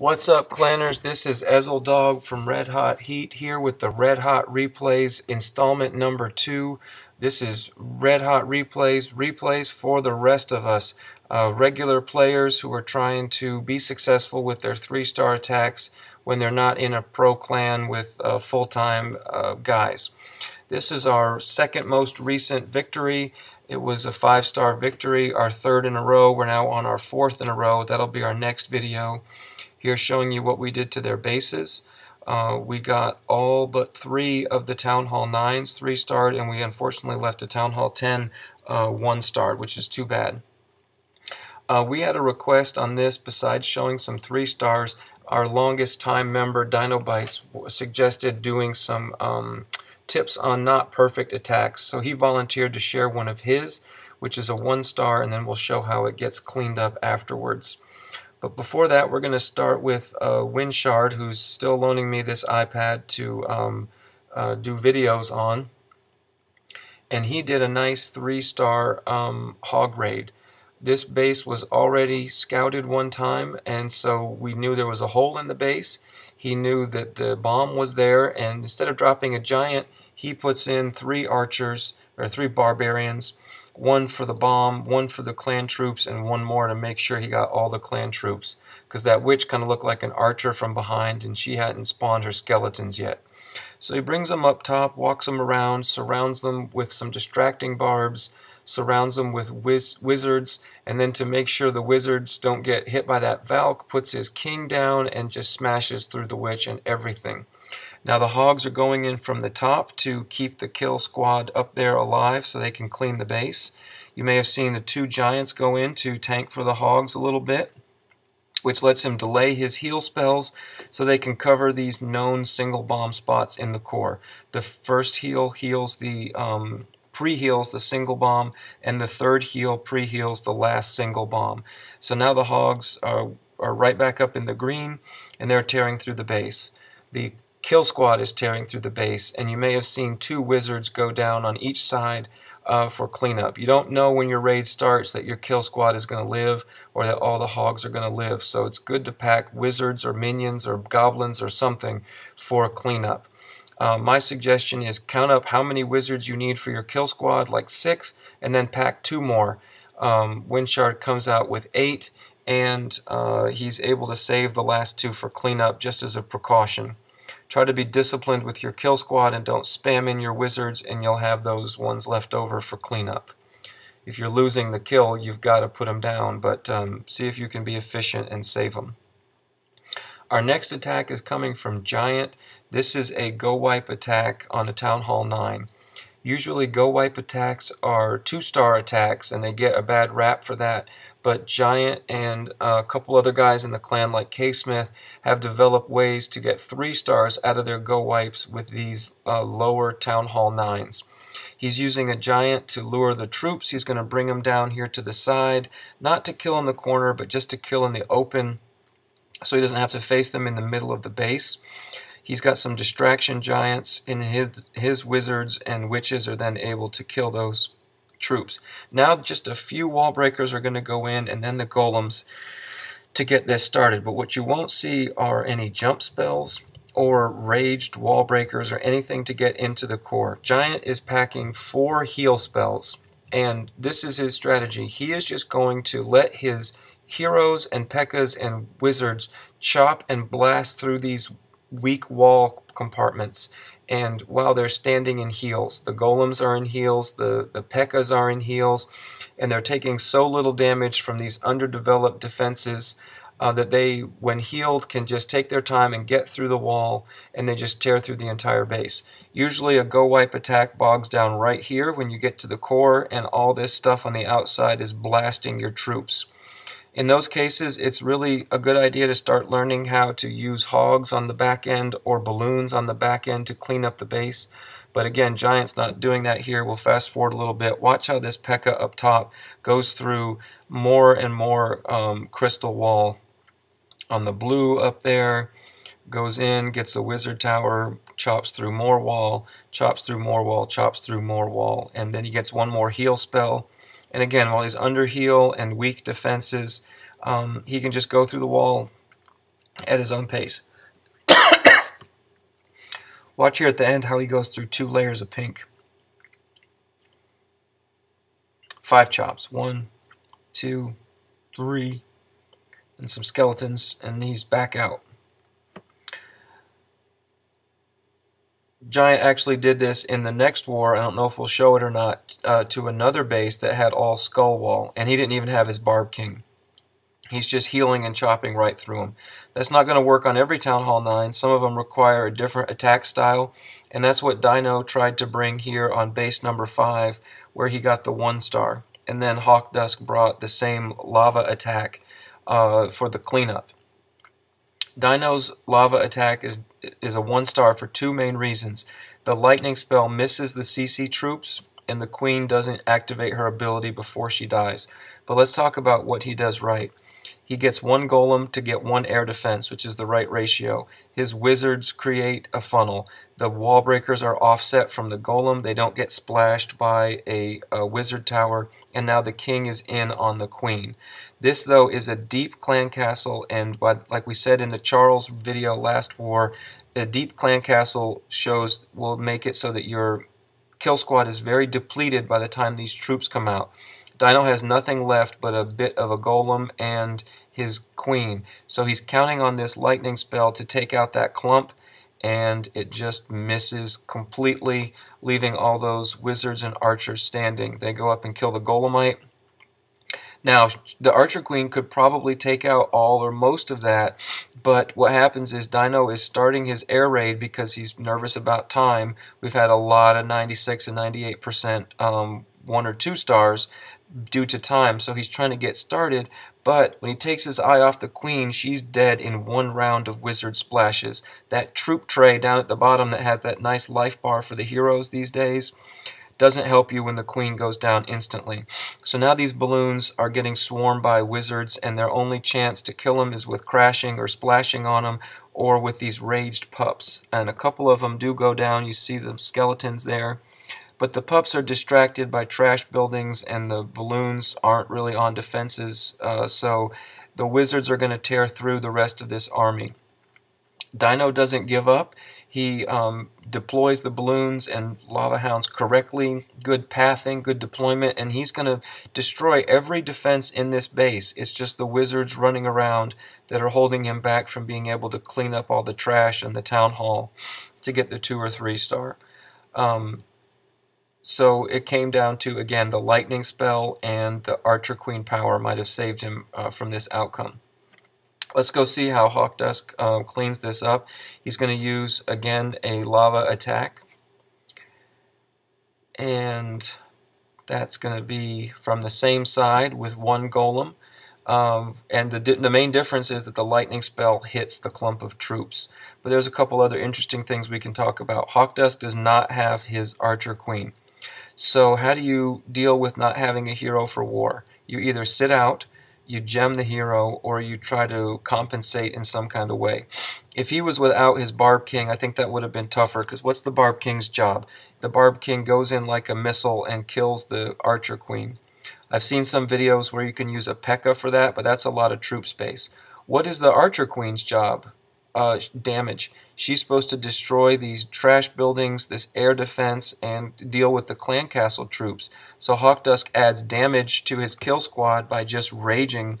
What's up, clanners? This is Ezel Dog from Red Hot Heat here with the Red Hot Replays installment number two. This is Red Hot Replays, replays for the rest of us. Uh, regular players who are trying to be successful with their three-star attacks when they're not in a pro clan with uh, full-time uh, guys. This is our second most recent victory. It was a five-star victory, our third in a row. We're now on our fourth in a row. That'll be our next video. Here showing you what we did to their bases. Uh, we got all but three of the Town Hall 9s three-starred, and we unfortunately left a Town Hall 10 uh, one-starred, which is too bad. Uh, we had a request on this, besides showing some three stars, our longest time member, Dinobites, suggested doing some um, tips on not perfect attacks. So he volunteered to share one of his, which is a one star, and then we'll show how it gets cleaned up afterwards. But before that, we're going to start with uh, Winshard, who's still loaning me this iPad to um, uh, do videos on. And he did a nice three-star um, hog raid. This base was already scouted one time, and so we knew there was a hole in the base. He knew that the bomb was there, and instead of dropping a giant, he puts in three archers, or three barbarians, one for the bomb, one for the clan troops, and one more to make sure he got all the clan troops. Because that witch kind of looked like an archer from behind, and she hadn't spawned her skeletons yet. So he brings them up top, walks them around, surrounds them with some distracting barbs, surrounds them with wiz wizards, and then to make sure the wizards don't get hit by that Valk, puts his king down and just smashes through the witch and everything. Now the hogs are going in from the top to keep the kill squad up there alive so they can clean the base. You may have seen the two giants go in to tank for the hogs a little bit, which lets him delay his heal spells so they can cover these known single bomb spots in the core. The first heal heals the um, pre-heals the single bomb, and the third heal pre-heals the last single bomb. So now the hogs are, are right back up in the green, and they're tearing through the base. The Kill Squad is tearing through the base, and you may have seen two wizards go down on each side uh, for cleanup. You don't know when your raid starts that your Kill Squad is going to live or that all the hogs are going to live, so it's good to pack wizards or minions or goblins or something for cleanup. Uh, my suggestion is count up how many wizards you need for your Kill Squad, like six, and then pack two more. Um, Winshard comes out with eight, and uh, he's able to save the last two for cleanup just as a precaution. Try to be disciplined with your kill squad and don't spam in your wizards and you'll have those ones left over for cleanup. If you're losing the kill, you've got to put them down, but um, see if you can be efficient and save them. Our next attack is coming from Giant. This is a GoWipe attack on a Town Hall 9. Usually GoWipe attacks are two-star attacks and they get a bad rap for that, but Giant and a couple other guys in the clan like K-Smith have developed ways to get three stars out of their go wipes with these uh, lower Town Hall 9s. He's using a giant to lure the troops. He's going to bring them down here to the side, not to kill in the corner, but just to kill in the open so he doesn't have to face them in the middle of the base. He's got some distraction giants, and his, his wizards and witches are then able to kill those troops. Now just a few wall breakers are going to go in, and then the golems to get this started. But what you won't see are any jump spells or raged wall breakers or anything to get into the core. Giant is packing four heal spells, and this is his strategy. He is just going to let his heroes and pekkas and wizards chop and blast through these weak wall compartments. And while they're standing in heals, the golems are in heals, the, the pekkas are in heals, and they're taking so little damage from these underdeveloped defenses uh, that they, when healed, can just take their time and get through the wall, and they just tear through the entire base. Usually a GoWipe attack bogs down right here when you get to the core, and all this stuff on the outside is blasting your troops. In those cases, it's really a good idea to start learning how to use hogs on the back end or balloons on the back end to clean up the base. But again, Giant's not doing that here. We'll fast forward a little bit. Watch how this Pekka up top goes through more and more um, crystal wall. On the blue up there, goes in, gets a wizard tower, chops through more wall, chops through more wall, chops through more wall, and then he gets one more heal spell and again, while he's under heal and weak defenses, um, he can just go through the wall at his own pace. Watch here at the end how he goes through two layers of pink. Five chops. One, two, three, and some skeletons, and he's back out. Giant actually did this in the next war, I don't know if we'll show it or not, uh, to another base that had all skull wall, and he didn't even have his Barb King. He's just healing and chopping right through them. That's not going to work on every Town Hall 9. Some of them require a different attack style, and that's what Dino tried to bring here on base number 5, where he got the 1 star. And then Hawk Dusk brought the same lava attack uh, for the cleanup. Dino's lava attack is, is a 1 star for two main reasons. The lightning spell misses the CC troops, and the queen doesn't activate her ability before she dies. But let's talk about what he does right. He gets one golem to get one air defense, which is the right ratio. His wizards create a funnel. The wall breakers are offset from the golem. They don't get splashed by a, a wizard tower. And now the king is in on the queen. This, though, is a deep clan castle, and like we said in the Charles video last war, a deep clan castle shows will make it so that your kill squad is very depleted by the time these troops come out. Dino has nothing left but a bit of a golem and his queen. So he's counting on this lightning spell to take out that clump and it just misses completely, leaving all those wizards and archers standing. They go up and kill the golemite. Now, the Archer Queen could probably take out all or most of that, but what happens is Dino is starting his air raid because he's nervous about time. We've had a lot of 96 and 98% um, one or two stars, due to time, so he's trying to get started. But when he takes his eye off the queen, she's dead in one round of wizard splashes. That troop tray down at the bottom that has that nice life bar for the heroes these days doesn't help you when the queen goes down instantly. So now these balloons are getting swarmed by wizards, and their only chance to kill them is with crashing or splashing on them or with these raged pups. And a couple of them do go down. You see the skeletons there. But the pups are distracted by trash buildings, and the balloons aren't really on defenses, uh, so the wizards are going to tear through the rest of this army. Dino doesn't give up. He um, deploys the balloons and lava hounds correctly, good pathing, good deployment, and he's going to destroy every defense in this base. It's just the wizards running around that are holding him back from being able to clean up all the trash in the town hall to get the two or three star. Um, so it came down to, again, the lightning spell and the Archer Queen power might have saved him uh, from this outcome. Let's go see how Hawkdusk uh, cleans this up. He's going to use, again, a lava attack. And that's going to be from the same side with one golem. Um, and the, the main difference is that the lightning spell hits the clump of troops. But there's a couple other interesting things we can talk about. Hawk Hawkdusk does not have his Archer Queen. So how do you deal with not having a hero for war? You either sit out, you gem the hero, or you try to compensate in some kind of way. If he was without his Barb King, I think that would have been tougher, because what's the Barb King's job? The Barb King goes in like a missile and kills the Archer Queen. I've seen some videos where you can use a P.E.K.K.A for that, but that's a lot of troop space. What is the Archer Queen's job? Uh, damage. She's supposed to destroy these trash buildings, this air defense, and deal with the clan castle troops. So Hawkdusk adds damage to his kill squad by just raging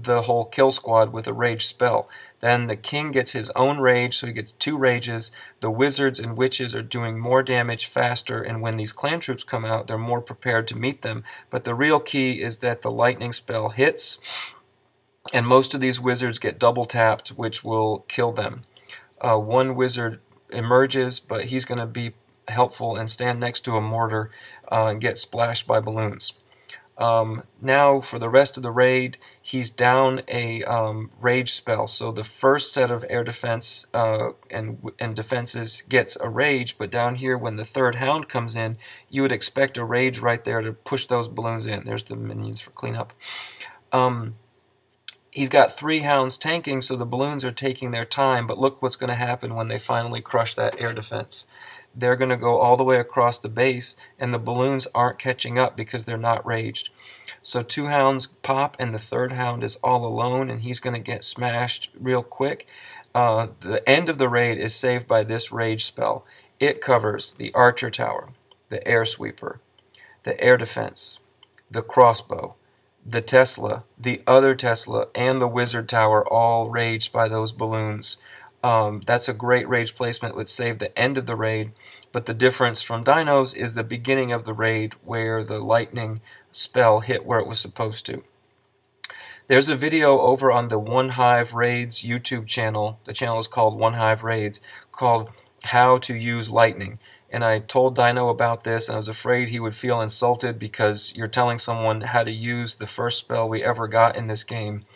the whole kill squad with a rage spell. Then the king gets his own rage, so he gets two rages. The wizards and witches are doing more damage faster, and when these clan troops come out, they're more prepared to meet them. But the real key is that the lightning spell hits and most of these wizards get double tapped, which will kill them. Uh, one wizard emerges, but he's going to be helpful and stand next to a mortar uh, and get splashed by balloons. Um, now, for the rest of the raid, he's down a um, rage spell. So the first set of air defense uh, and and defenses gets a rage, but down here, when the third hound comes in, you would expect a rage right there to push those balloons in. There's the minions for cleanup. Um, he's got three hounds tanking, so the balloons are taking their time, but look what's going to happen when they finally crush that air defense. They're going to go all the way across the base, and the balloons aren't catching up because they're not raged. So two hounds pop, and the third hound is all alone, and he's going to get smashed real quick. Uh, the end of the raid is saved by this rage spell. It covers the archer tower, the air sweeper, the air defense, the crossbow, the Tesla, the other Tesla, and the wizard tower all raged by those balloons. Um, that's a great rage placement would save the end of the raid, but the difference from Dinos is the beginning of the raid where the lightning spell hit where it was supposed to. There's a video over on the One Hive Raids YouTube channel. The channel is called One Hive Raids, called How to Use Lightning. And I told Dino about this, and I was afraid he would feel insulted because you're telling someone how to use the first spell we ever got in this game.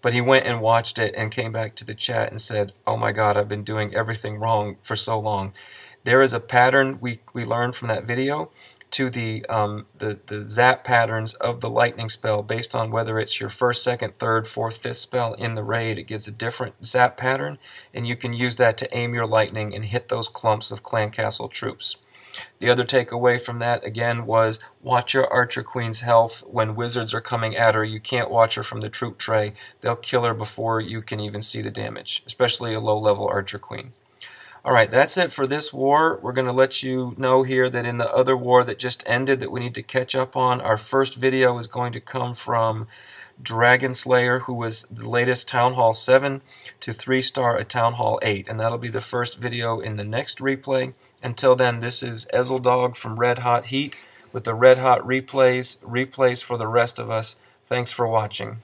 But he went and watched it and came back to the chat and said, Oh my god, I've been doing everything wrong for so long. There is a pattern we, we learned from that video to the, um, the, the zap patterns of the lightning spell based on whether it's your first, second, third, fourth, fifth spell in the raid. It gives a different zap pattern, and you can use that to aim your lightning and hit those clumps of clan castle troops. The other takeaway from that, again, was watch your Archer Queen's health when wizards are coming at her. You can't watch her from the troop tray. They'll kill her before you can even see the damage, especially a low-level Archer Queen. All right, that's it for this war. We're going to let you know here that in the other war that just ended that we need to catch up on, our first video is going to come from Dragon Slayer, who was the latest Town Hall 7 to 3-star at Town Hall 8. And that'll be the first video in the next replay. Until then, this is Ezeldog from Red Hot Heat with the Red Hot replays, replays for the rest of us. Thanks for watching.